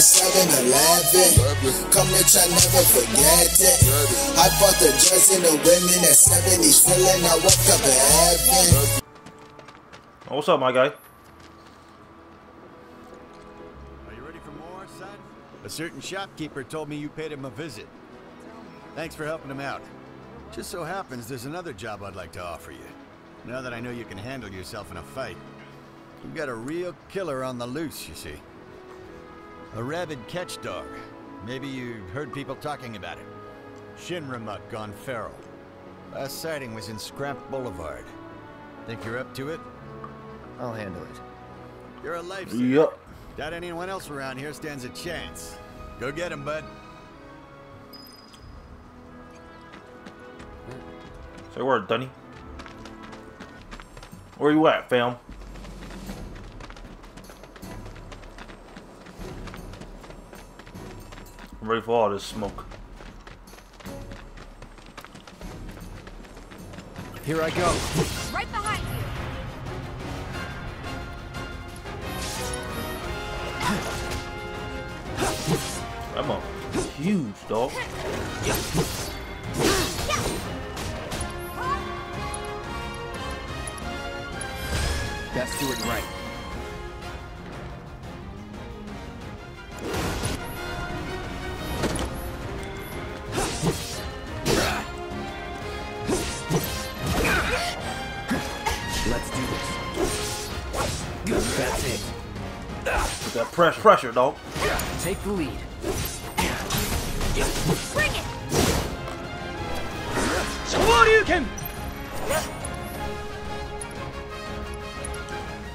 at 7-Eleven. Come to try, never forget it. I bought the dress and the women at 70s feeling I woke up in heaven. Oh, what's up, my guy? Are you ready for more, son? A certain shopkeeper told me you paid him a visit. Thanks for helping him out. Just so happens there's another job I'd like to offer you. Now that I know you can handle yourself in a fight. You've got a real killer on the loose, you see. A rabid catch dog. Maybe you heard people talking about it. Shinra mutt gone feral. Last sighting was in Scrap Boulevard. Think you're up to it? I'll handle it. You're a lifesaver. Yup. Doubt anyone else around here stands a chance. Go get him, bud. Say word, Dunny. Where you at, fam? I'm ready for all this smoke. Here I go. Right behind you. I'm a huge dog. That's doing right. Put that press pressure, dog. Take the lead. Bring it.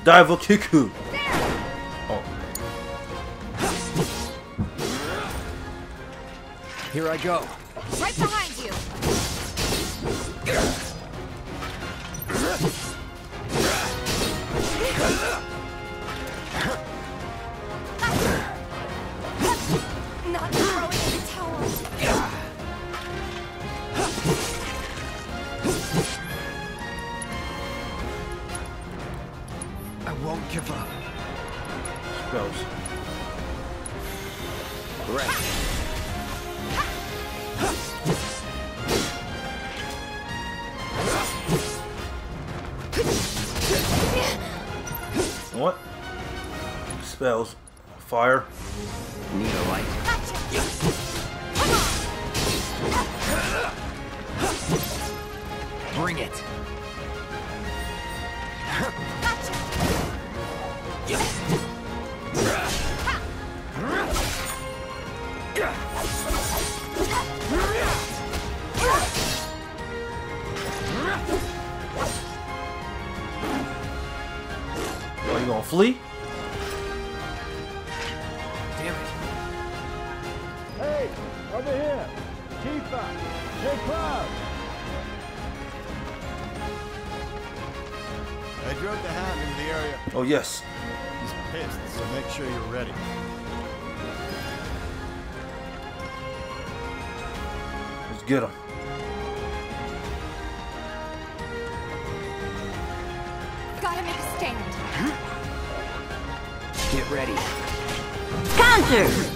Dive Kiku. There. Oh, Here I go. Right behind Bring it. Are you gonna flee? Drove the hound into the area. Oh yes. He's pissed, so make sure you're ready. Let's get him. Gotta make a stand. Get ready. Oh,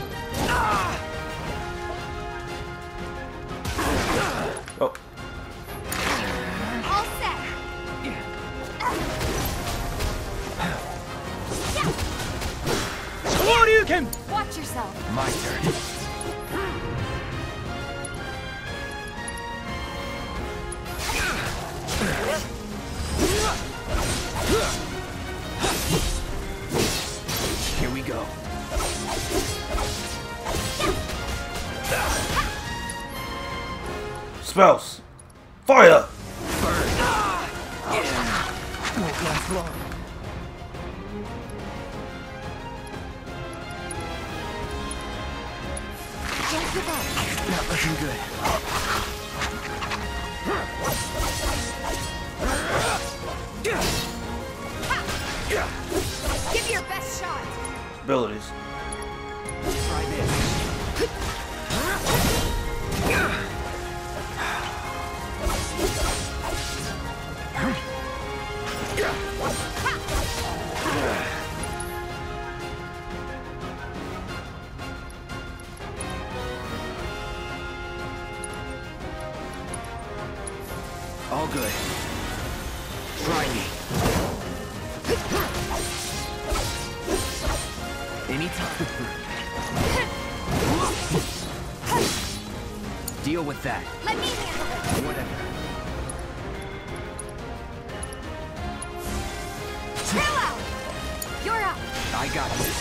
spells. Fire. Won't last long. Don't give up. Not looking good. Give your best shot. Abilities. Try this. Deal with that. Let me handle it. Whatever. Chill out. You're up. I got this.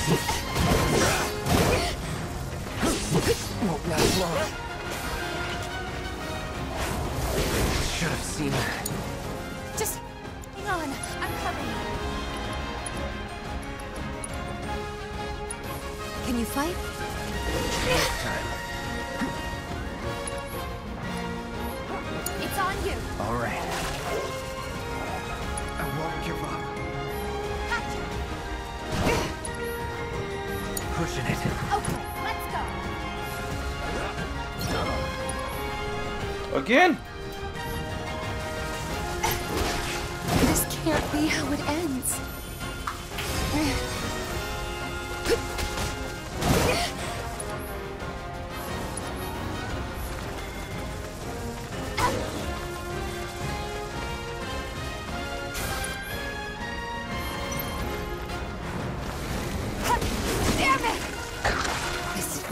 Won't last long. Should have seen that. I won't give up. Gotcha. Pushing it. Okay, let's go. Again? This can't be how it ends.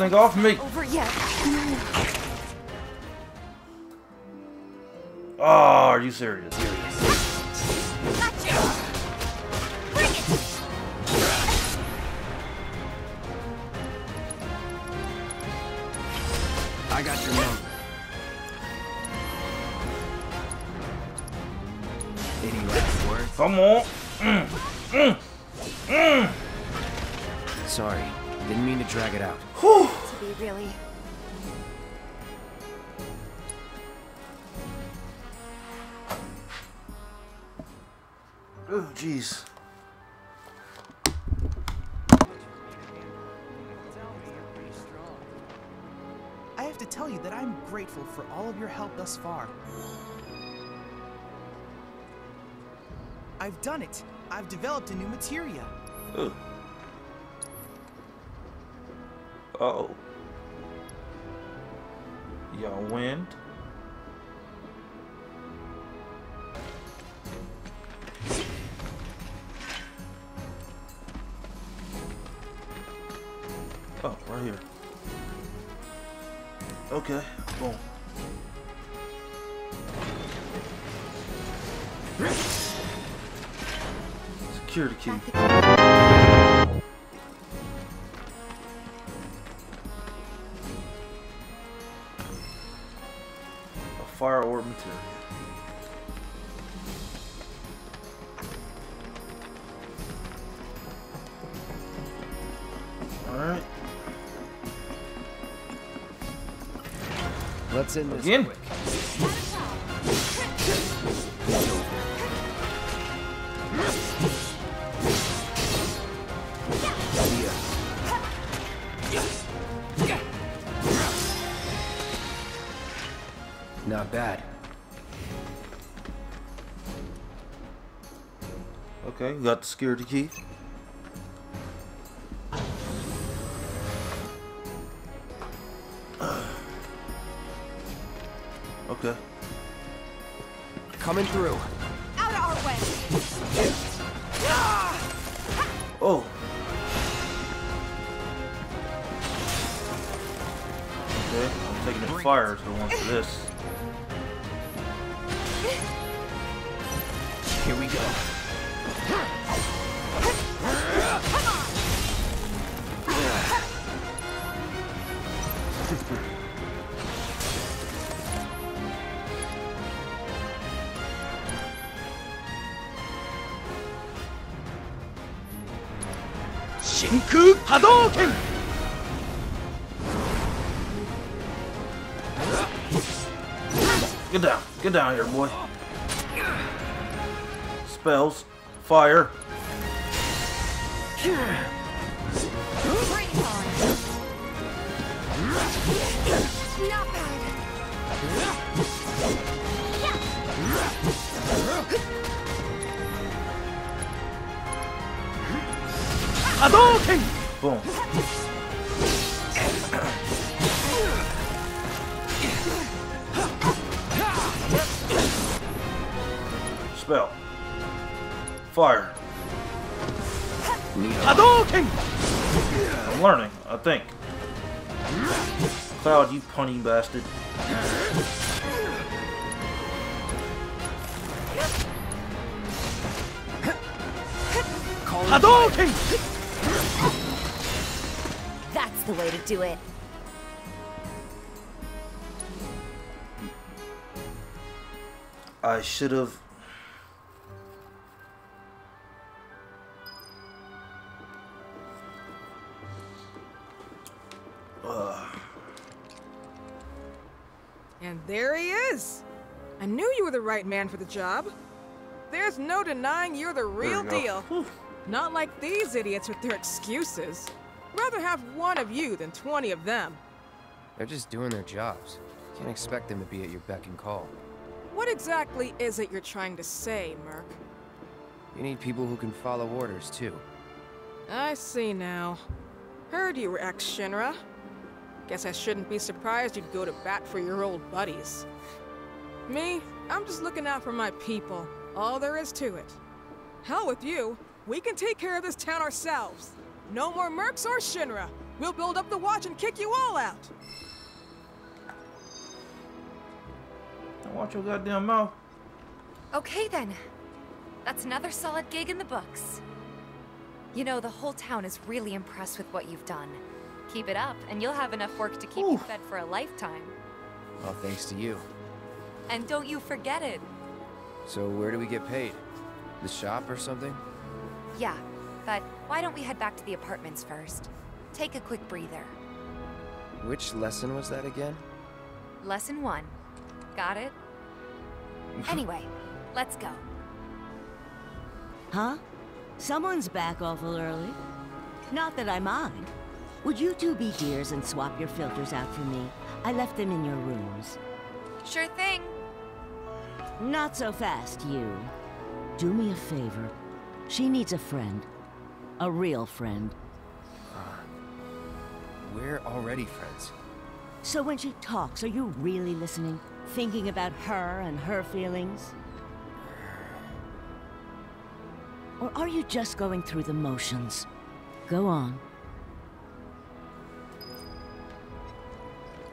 This off me. over yet. Oh, are you serious? Gotcha! Bring it! I got your number. Any last words? Come on. Thus far. I've done it. I've developed a new materia. Ugh. Oh. Y'all wind. Oh, right here. Okay, boom. Security key. A fire orb material. Alright. Let's end this Again? Got the security key. Okay. Coming through. Out of our way! Oh. Okay, I'm taking the fire to the one for this. Here we go. Shinku Hadouken! Get down, get down here, boy. Spells, fire. Hadouken! Boom. spell? Fire. Hadouken! I'm learning, I think. Cloud, you punny bastard. Hadouken! That's the way to do it. I should have. And there he is! I knew you were the right man for the job. There's no denying you're the real deal. Not like these idiots with their excuses. Rather have one of you than 20 of them. They're just doing their jobs. Can't expect them to be at your beck and call. What exactly is it you're trying to say, Merc? You need people who can follow orders, too. I see now. Heard you were ex-Shinra. Guess I shouldn't be surprised you'd go to bat for your old buddies. Me, I'm just looking out for my people. All there is to it. Hell with you. We can take care of this town ourselves. No more mercs or Shinra. We'll build up the watch and kick you all out. Now Watch your goddamn mouth. Okay then. That's another solid gig in the books. You know, the whole town is really impressed with what you've done. Keep it up, and you'll have enough work to keep you fed for a lifetime. Well, thanks to you. And don't you forget it. So where do we get paid? The shop or something? Yeah, but why don't we head back to the apartments first? Take a quick breather. Which lesson was that again? Lesson one. Got it? anyway, let's go. Huh? Someone's back awful early. Not that I mind. Would you two be dears and swap your filters out for me? I left them in your rooms. Sure thing. Not so fast, you. Do me a favor. She needs a friend. A real friend. We're already friends. So when she talks, are you really listening? Thinking about her and her feelings? Or are you just going through the motions? Go on.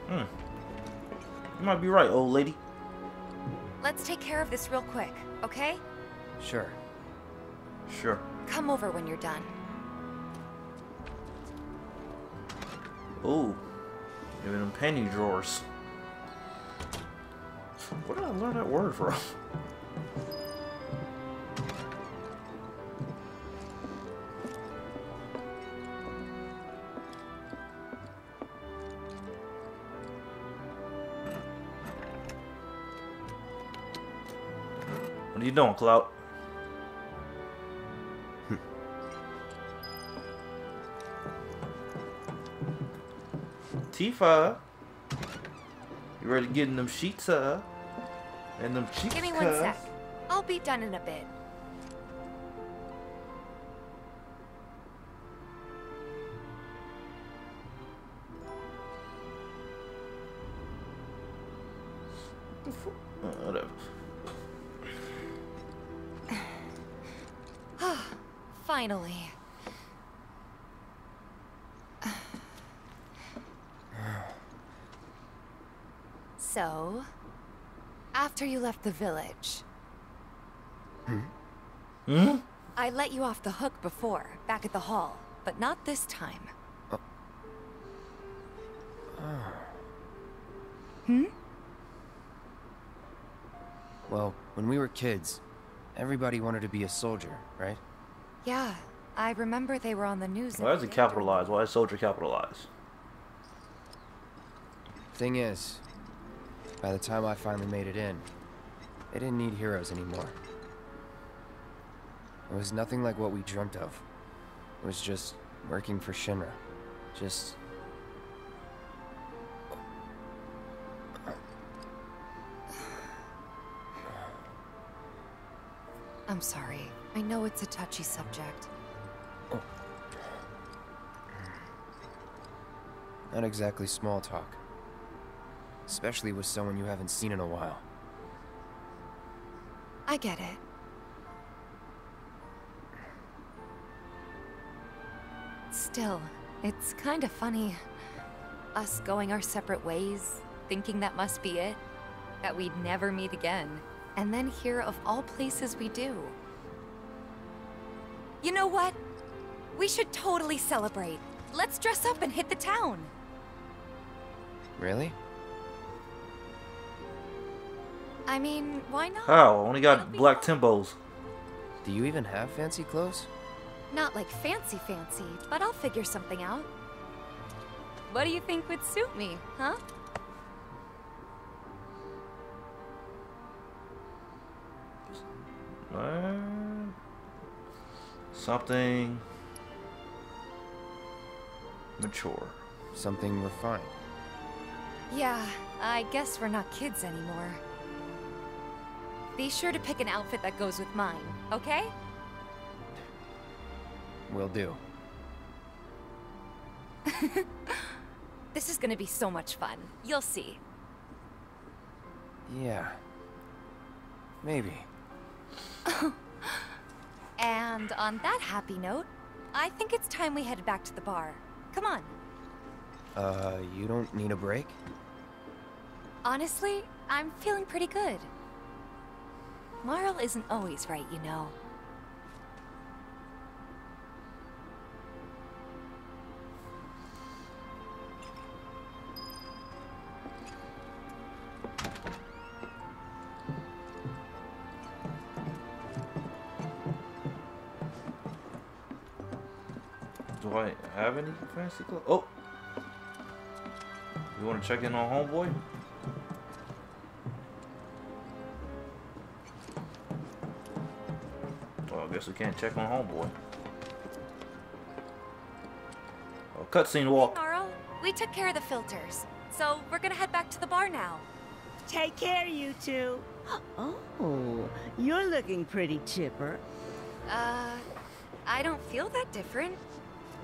Hmm. You might be right, old lady. Let's take care of this real quick, okay? Sure. Sure. Come over when you're done. Oh, even them penny drawers. Where did I learn that word from? What are you doing, Cloud? Tifa, you ready to get in them sheets, huh? And them cheeks, Give me one sec. I'll be done in a bit. Uh, whatever. Finally. So, after you left the village, Hmm? I let you off the hook before, back at the hall, but not this time. Hmm. Well, when we were kids, everybody wanted to be a soldier, right? Yeah, I remember they were on the news. Why is every it day capitalized? Why is soldier capitalized? Thing is, by the time I finally made it in, they didn't need heroes anymore. It was nothing like what we dreamt of. It was just working for Shinra. Just I'm sorry. I know it's a touchy subject. not exactly small talk. Especially with someone you haven't seen in a while. I get it. Still, it's kind of funny. Us going our separate ways, thinking that must be it. That we'd never meet again. And then here, of all places, we do. You know what? We should totally celebrate. Let's dress up and hit the town. Really? I mean, why not? How? Only got black fun. Timbos. Do you even have fancy clothes? Not like fancy fancy, but I'll figure something out. What do you think would suit me, huh? Uh, something mature. Something refined. Yeah, I guess we're not kids anymore. Be sure to pick an outfit that goes with mine, okay? Will do. This is gonna be so much fun. You'll see. Yeah. Maybe. And on that happy note, I think it's time we headed back to the bar. Come on. Uh, you don't need a break? Honestly, I'm feeling pretty good. Marle isn't always right, you know. Do I have any fancy clothes? Oh! You want to check in on Homeboy? Guess we can't check on Homeboy. Oh, cutscene walk. Marle, we took care of the filters, so we're gonna head back to the bar now. Take care, you two. Oh, you're looking pretty chipper. Uh, I don't feel that different.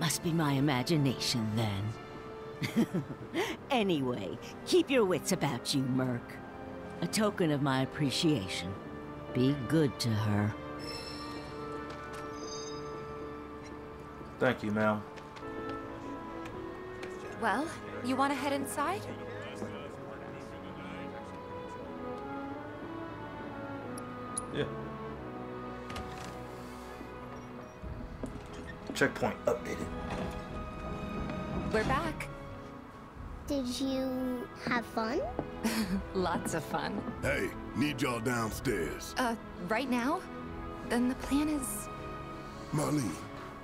Must be my imagination then. anyway, keep your wits about you, Merc. A token of my appreciation. Be good to her. Thank you, ma'am. Well, you wanna head inside? Yeah. Checkpoint updated. We're back. Did you have fun? Lots of fun. Hey, need y'all downstairs. Uh, right now? Then the plan is... Marlene,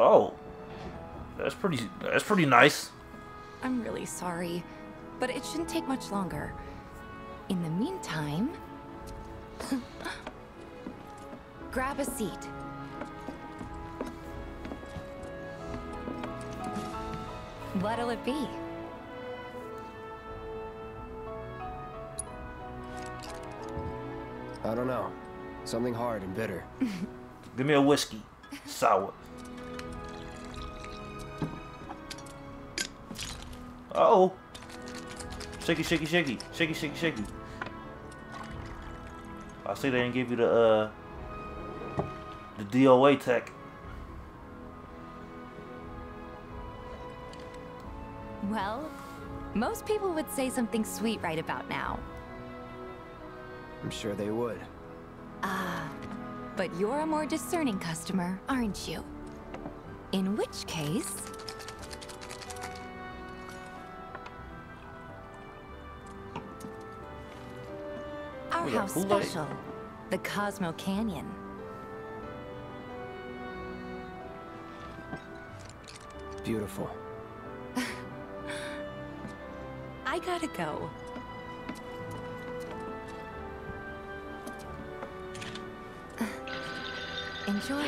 Oh. That's pretty that's pretty nice. I'm really sorry, but it shouldn't take much longer. In the meantime... grab a seat. What'll it be? I don't know. Something hard and bitter. Give me a whiskey. Sour. Uh oh. Shaky, shaky, shaky. Shaky, shaky, shaky. I see they didn't give you the, uh, the DOA tech. Well, most people would say something sweet right about now. I'm sure they would. Ah, but you're a more discerning customer, aren't you? In which case... How special. The Cosmo Canyon. Beautiful. I gotta go. Enjoy.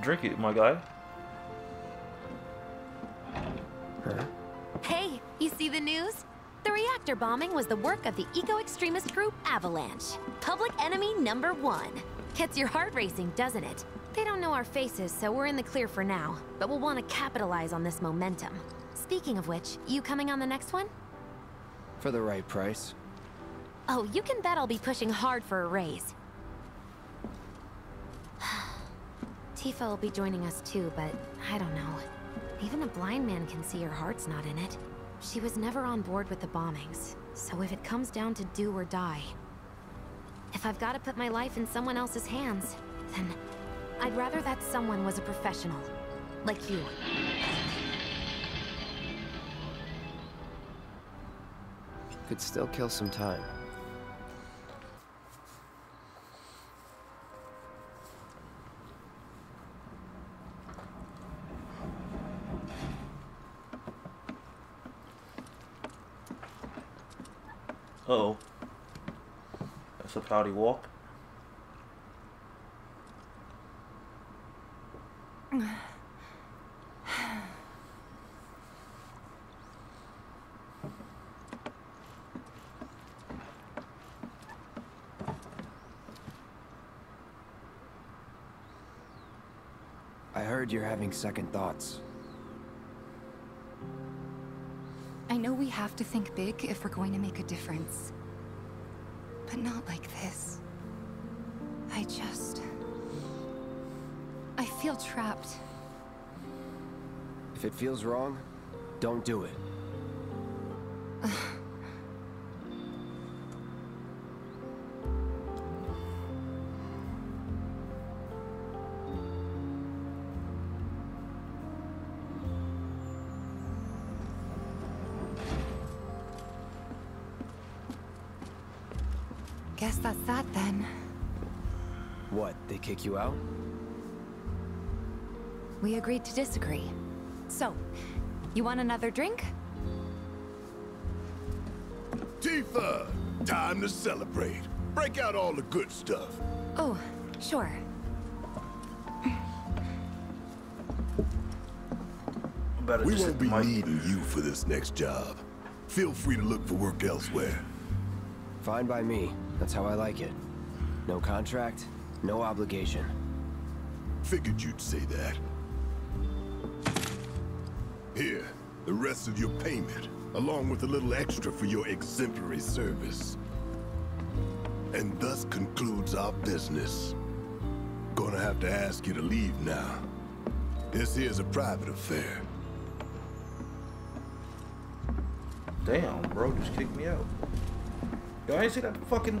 Drink it, my guy. Bombing was the work of the eco-extremist group Avalanche. Public enemy number one. Gets your heart racing, doesn't it? They don't know our faces, so we're in the clear for now. But we'll want to capitalize on this momentum. Speaking of which, you coming on the next one? For the right price. Oh, you can bet I'll be pushing hard for a raise. Tifa will be joining us too, but I don't know. Even a blind man can see her heart's not in it. She was never on board with the bombings, so if it comes down to do or die... If I've got to put my life in someone else's hands, then I'd rather that someone was a professional. Like you. Could still kill some time. Uh oh. That's a pouty walk. I heard you're having second thoughts. I know we have to think big if we're going to make a difference. But not like this. I just... I feel trapped. If it feels wrong, don't do it. Kick you out? We agreed to disagree. So, you want another drink? Tifa! Time to celebrate. Break out all the good stuff. Oh, sure. Better We won't be the mic. needing you for this next job. Feel free to look for work elsewhere. Fine by me. That's how I like it. No contract, no obligation. Figured you'd say that. Here, the rest of your payment, along with a little extra for your exemplary service. And thus concludes our business. Gonna have to ask you to leave now. This here's a private affair. Damn, bro, just kicked me out. Yo, I ain't see that fucking.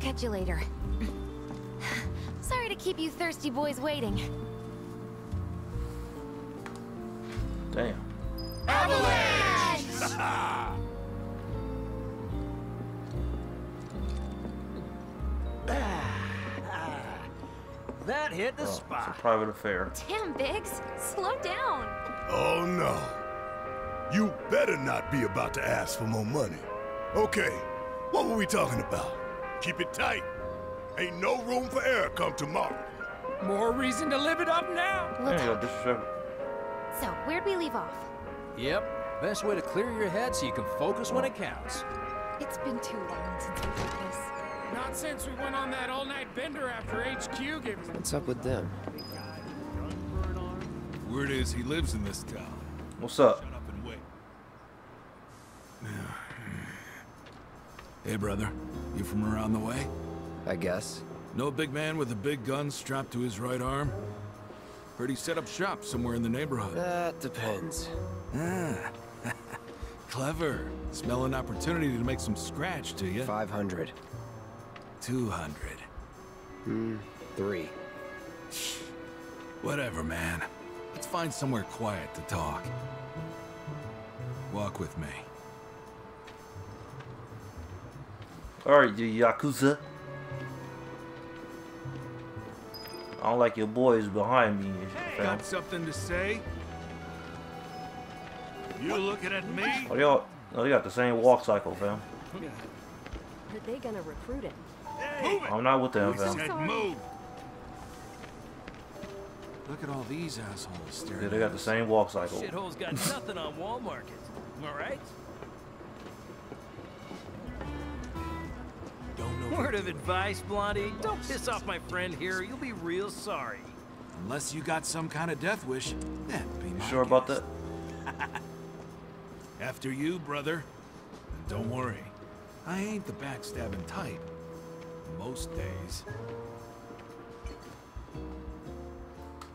I'll catch you later. Sorry to keep you thirsty boys waiting. Damn. Avalanche! Ah, ah. That hit the Oh, it's a private affair. Damn, Biggs. Slow down. Oh no. You better not be about to ask for more money. Okay, what were we talking about? Keep it tight. Ain't no room for error come tomorrow. More reason to live it up now. There you go, disrespect. So, where'd we leave off? Yep. Best way to clear your head so you can focus when it counts. It's been too long since we did this. Not since we went on that all-night bender after HQ gave us. What's up with them? Word is he lives in this town. What's up? Shut up and wait. Hey, brother. You from around the way? I guess. No big man with a big gun strapped to his right arm? Heard he set up shop somewhere in the neighborhood. That depends. Ah. Clever. Smell an opportunity to make some scratch, do you? 500. 200. Hmm, three. Whatever, man. Let's find somewhere quiet to talk. Walk with me. Alright, you Yakuza. I don't like your boys behind me. fam. Got something to say? You looking at me? Oh, y'all, oh, they got the same walk cycle, fam. Are they gonna recruit him? I'm not with them, fam. said move. Look at all these assholes staring. Yeah, they got the same walk cycle. Shithole's got nothing on Wall Market. Am I right? Word of advice, Blondie. Don't piss off my friend here. You'll be real sorry. Unless you got some kind of death wish, then be my Sure about that? After you, brother. And don't worry, I ain't the backstabbing type. Most days.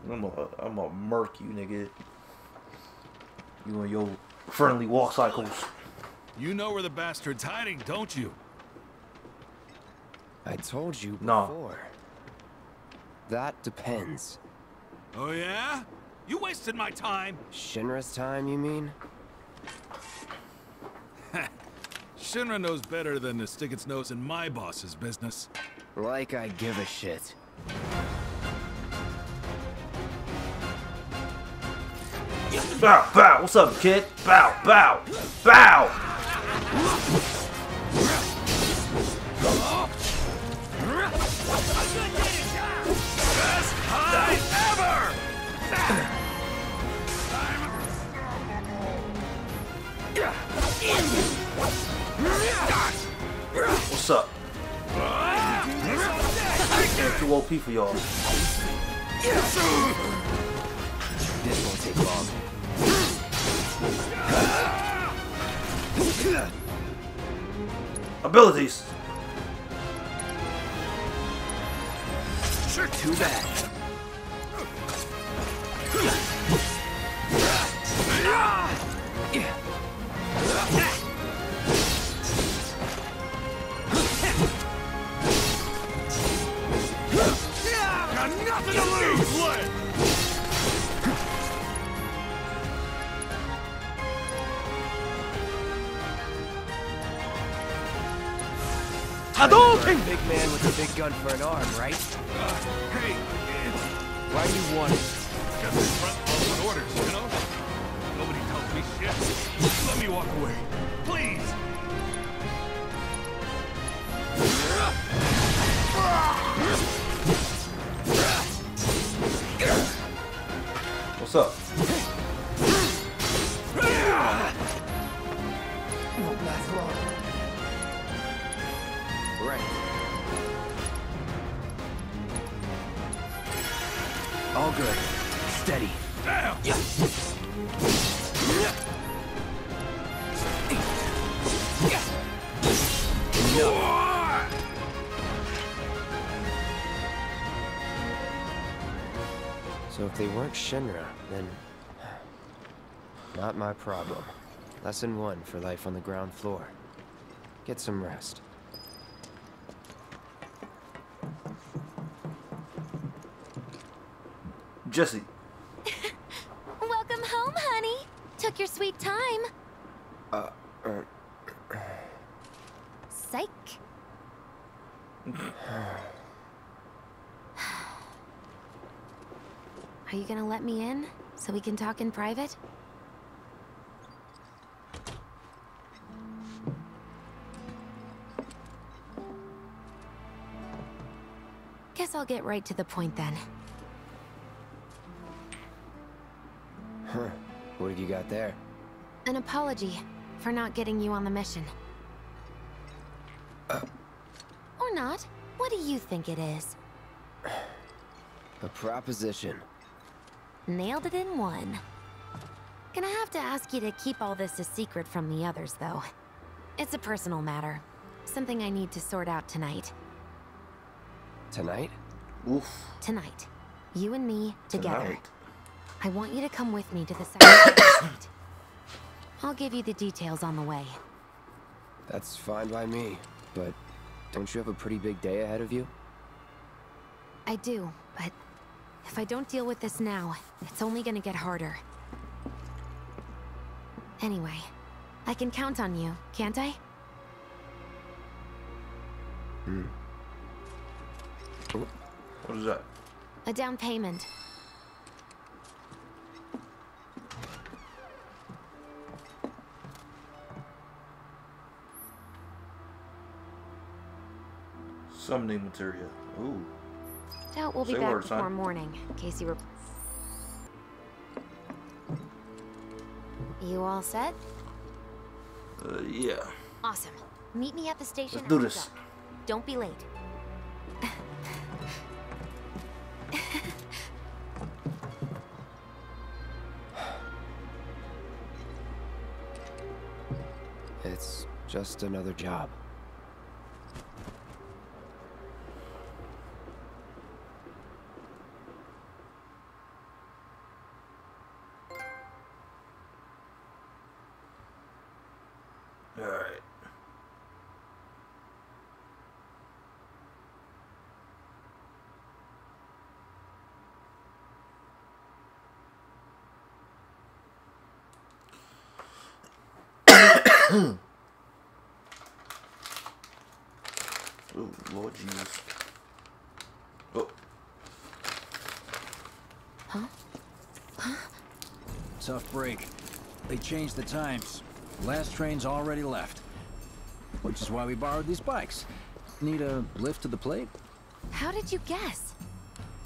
I'm a, I'm a murk you, nigga. You and your friendly walk cycles. You know where the bastard's hiding, don't you? I told you No. before. That depends. Oh yeah? You wasted my time. Shinra's time, you mean? Shinra knows better than to stick its nose in my boss's business. Like I give a shit. Bow, bow. What's up, kid? Bow, bow, bow. What's up? I'm too OP for y'all. This won't take long. Abilities. Too bad. Gun for an arm, right? Hey, kids. Why do you want it? Got this front following orders, you know? Nobody tells me shit. Let me walk away. Please! What's up? So if they weren't Shinra, then... Not my problem. Lesson one for life on the ground floor. Get some rest. Jesse. Welcome home, honey. Took your sweet time. Uh, uh, Psych. Are you gonna let me in so we can talk in private? Guess I'll get right to the point then. huh. What have you got there? An apology for not getting you on the mission. Or not. What do you think it is? A proposition. Nailed it in one. Gonna have to ask you to keep all this a secret from the others, though. It's a personal matter. Something I need to sort out tonight. Tonight? Oof. Tonight. You and me, together. Tonight. I want you to come with me to the second site. I'll give you the details on the way. That's fine by me. But don't you have a pretty big day ahead of you? I do, but If I don't deal with this now, it's only gonna get harder. Anyway, I can count on you, can't I? Hmm. What is that? A down payment. Summoning materia. Ooh. Doubt we'll be Say back word, before son. morning, in case you were... You all set? Uh, yeah. Awesome. Meet me at the station Let's do this. dusk. Don't be late. It's just another job. Oh, Lord Jesus. Oh, Tough break. They changed the times. Last train's already left. Which is why we borrowed these bikes. Need a lift to the plate? How did you guess?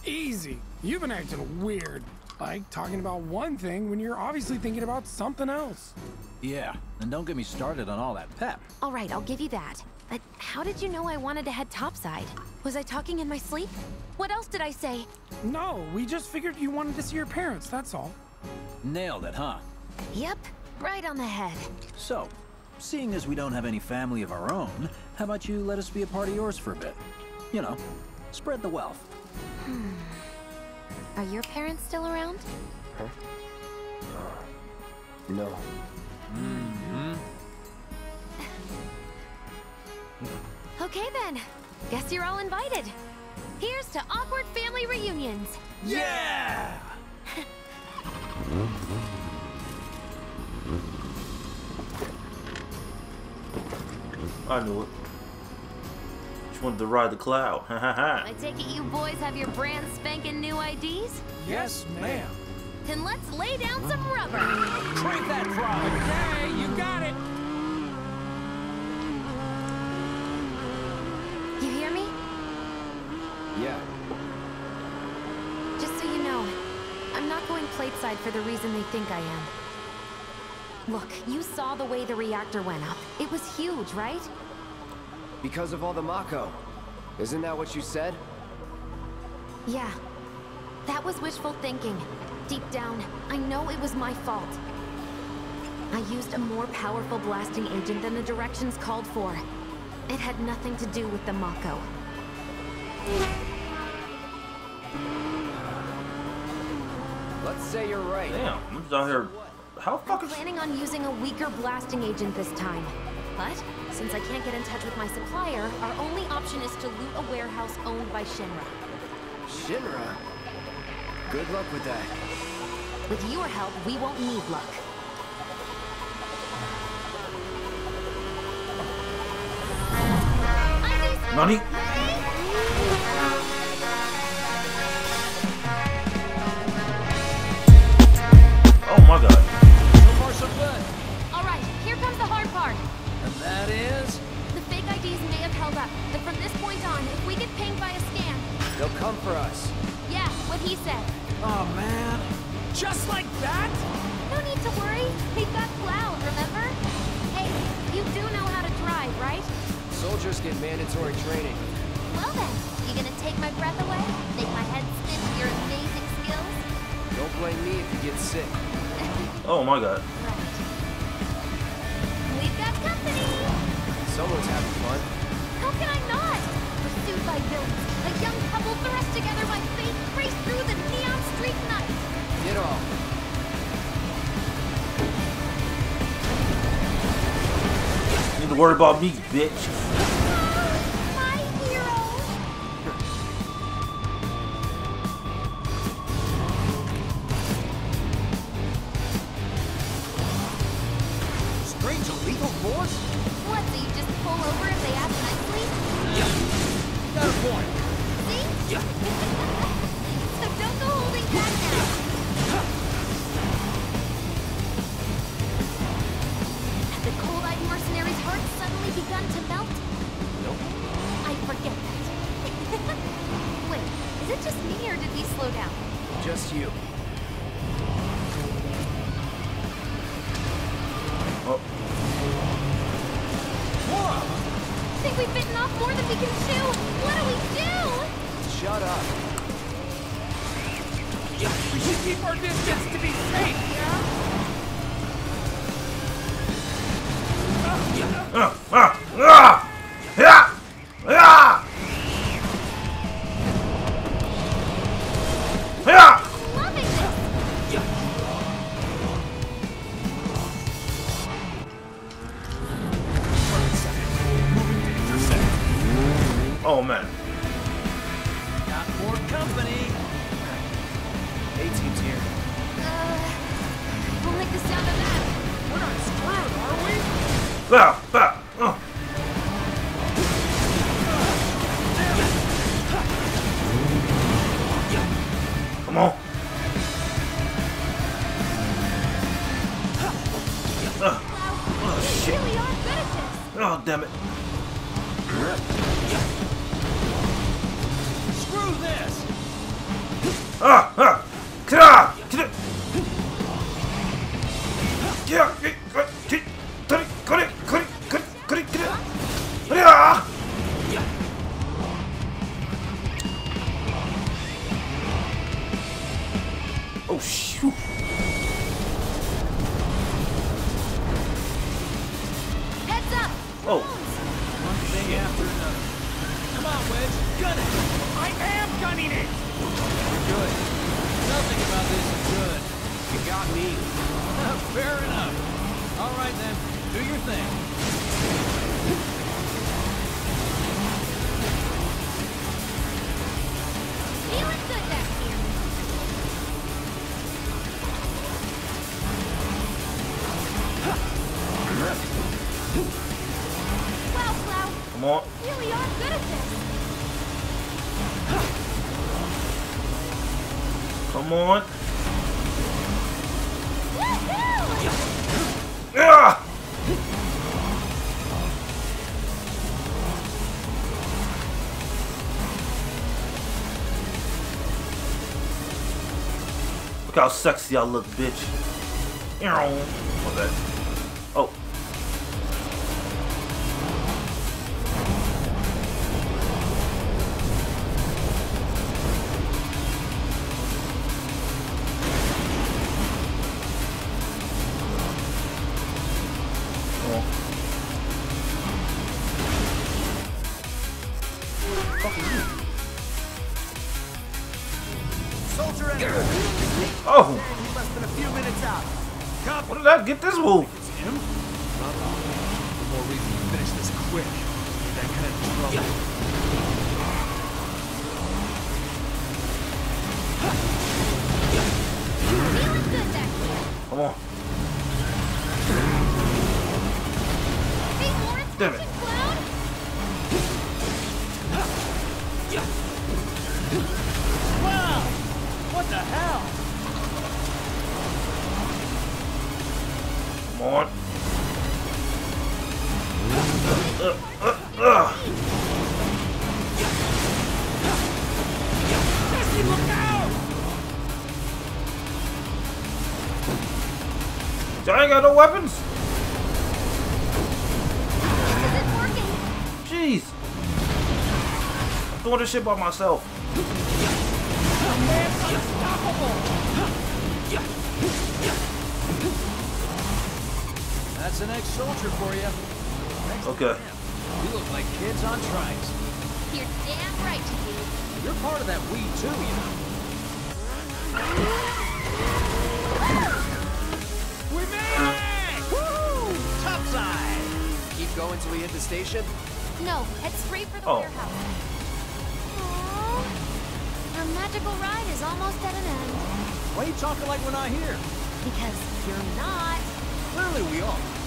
Easy. You've been acting weird. Like talking about one thing when you're obviously thinking about something else. Yeah, and don't get me started on all that pep. All right, I'll give you that. But how did you know I wanted to head topside? Was I talking in my sleep? What else did I say? No, we just figured you wanted to see your parents, that's all. Nailed it, huh? Yep, right on the head. So, seeing as we don't have any family of our own, how about you let us be a part of yours for a bit? You know, spread the wealth. Hmm. Are your parents still around? Huh? No. Mm-hmm. Okay then. Guess you're all invited. Here's to awkward family reunions. Yeah! I knew it. Just wanted to ride the cloud. Ha ha ha. I take it you boys have your brand spanking new IDs? Yes, ma'am. Then let's lay down some rubber. Crank that frog! Okay, you got it. You hear me? Yeah. Just so you know, I'm not going plateside for the reason they think I am. Look, you saw the way the reactor went up. It was huge, right? Because of all the Mako. Isn't that what you said? Yeah. That was wishful thinking. Deep down, I know it was my fault. I used a more powerful blasting agent than the directions called for. It had nothing to do with the Mako. Let's say you're right. Damn, I'm just out here. How fucking. Planning on using a weaker blasting agent this time. But, since I can't get in touch with my supplier, our only option is to loot a warehouse owned by Shinra. Shinra? Good luck with that. With your help, we won't need luck. Nani? IDs may have held up, but from this point on, if we get pinged by a scan... They'll come for us. Yeah, what he said. Oh, man. Just like that? No need to worry. We've got Cloud, remember? Hey, you do know how to drive, right? Soldiers get mandatory training. Well then, you gonna take my breath away? Make my head spin with your amazing skills? Don't blame me if you get sick. Oh my god. We've got company! Someone's having fun. Can I not? Pursued by villains, a young couple thrust together fate race through the neon street night. Get off. Need to worry about me, bitch. Come on. Look how sexy I look, bitch. Oh, that. the hell? Come on. Uh, uh, Dang, I got no weapons! Jeez! I'm doing this shit by myself. That's an ex-soldier for you. Next okay. You look like kids on trikes. You're damn right you. You're part of that we too, you know. we made it! Woo! Topside! Keep going till we hit the station? No, head straight for the oh. warehouse. Aww. Our magical ride is almost at an end. Why are you talking like we're not here? Because you're not. Clearly we are.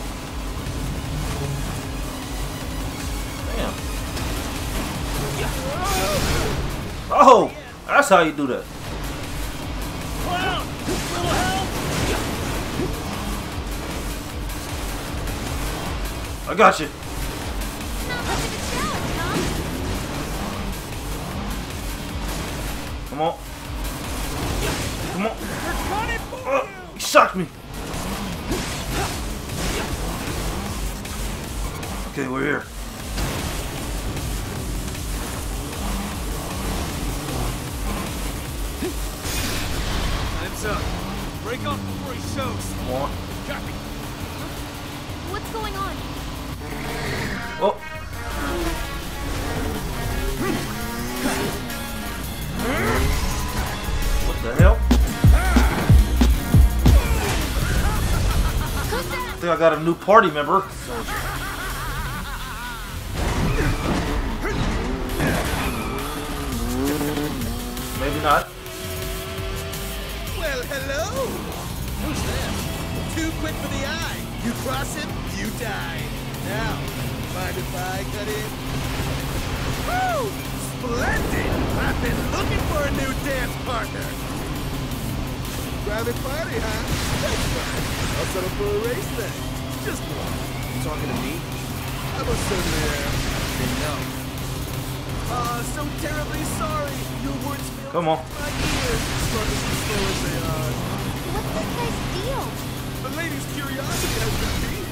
Damn. Oh, that's how you do that. I got you. Come on. Come on. Uh, shocked me. Okay, we're here. Time's up. Break off before he shows. Come on. Copy. What's going on? Oh. What the hell? I think I got a new party member. Maybe not. Quick for the eye. You cross him, you die. Now, mind if I cut in? Woo! Splendid! I've been looking for a new dance partner. Private party, huh? That's fine. I'll settle for a race then. Just one. talking to me? I most certainly am. Didn't know. Uh, so terribly sorry. Your words failed Come on. my ears. As as they are. What's this guy's deal? The lady's curiosity has been piqued.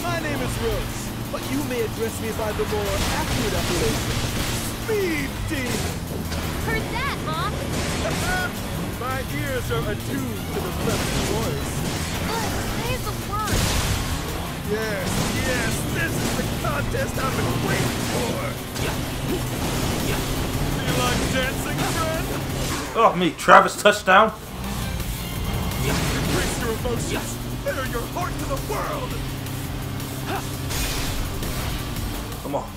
My name is Roche, but you may address me by the more accurate appellation. Speed Demon! Heard that, Mom? My ears are attuned to the feminine voice. Ugh, say the word. Yes, yes, this is the contest I've been waiting for. You like dancing, friend? Oh, me. Travis touchdown. Embrace your emotions. Bare your heart to the world. Come on.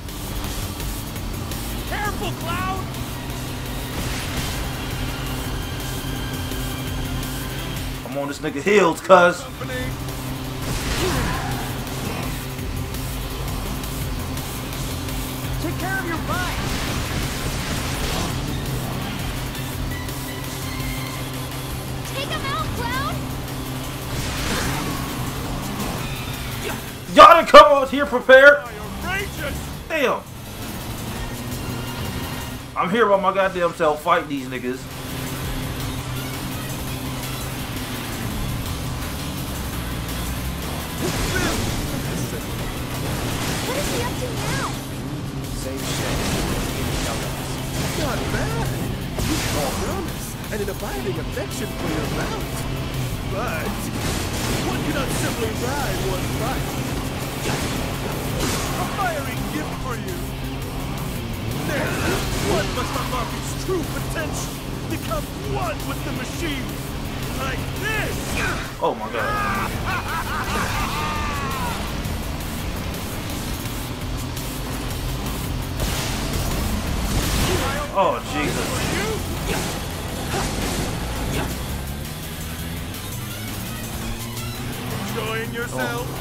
Careful, Cloud! I'm on this nigga heels, cuz. Take care of your bike. Didn't come out here prepared. Oh, Damn. I'm here by my goddamn self fight these niggas. What is he up to now? Same shit. Not bad. You call promise and an abiding affection for your mount. But one cannot simply ride one bike. Fiery gift for you. Then one must unlock its true potential. Become one with the machine. Like this. Oh my god. Oh Jesus. Enjoying yourself?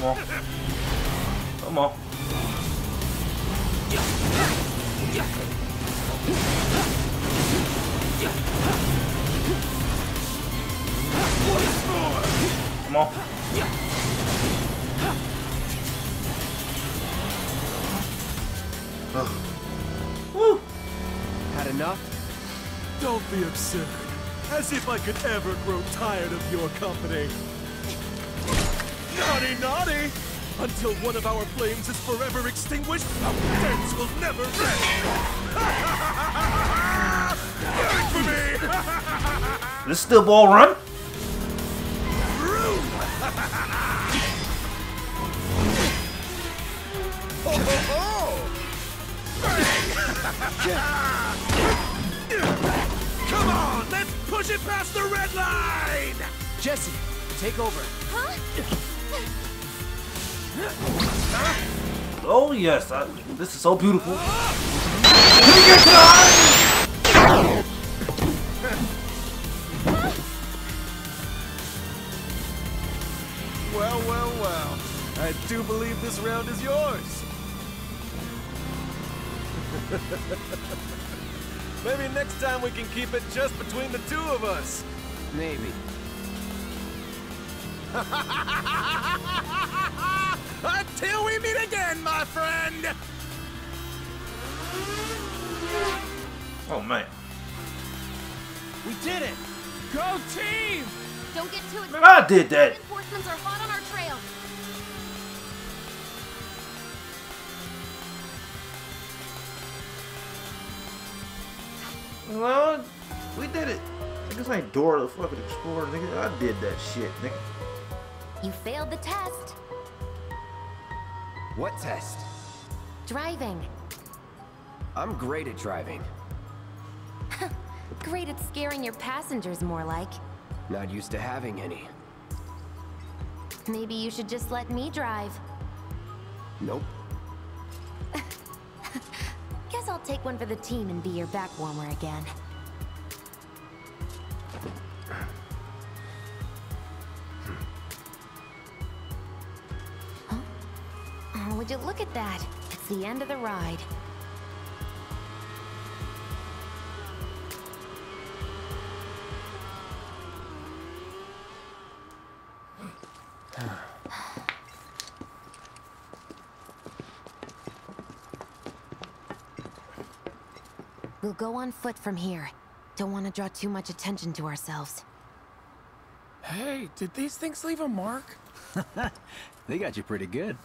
Come on. Come on. Come on. Woo! Had enough? Don't be absurd. As if I could ever grow tired of your company. Naughty, naughty! Until one of our flames is forever extinguished, our dance will never rest! Fight for me! this still ball run? Come on, let's push it past the red line! Jessie, take over. Oh yes, I, this is so beautiful. Well, well, well. I do believe this round is yours. Maybe next time we can keep it just between the two of us. Maybe. Until we meet again, my friend! Oh man. We did it! Go team! Don't get too Man, I did that. Reinforcements are hot on our trail. Well, we did it. Niggas ain't Dora the fucking Explorer, nigga. I did that shit, nigga. You failed the test. What test? Driving. I'm great at driving. Great at scaring your passengers, more like. Not used to having any. Maybe you should just let me drive. Nope. Guess I'll take one for the team and be your back warmer again. Would you look at that? It's the end of the ride. We'll go on foot from here. Don't want to draw too much attention to ourselves. Hey, did these things leave a mark? They got you pretty good.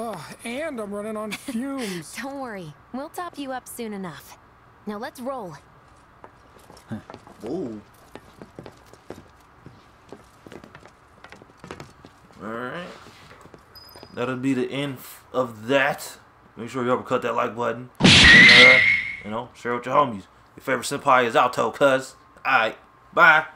Oh, and I'm running on fumes. Don't worry, we'll top you up soon enough. Now let's roll. Ooh. Alright. That'll be the end of that. Make sure you uppercut that like button. And, uh, you know, share with your homies. Your favorite senpai is Alto, cuz. Alright. Bye.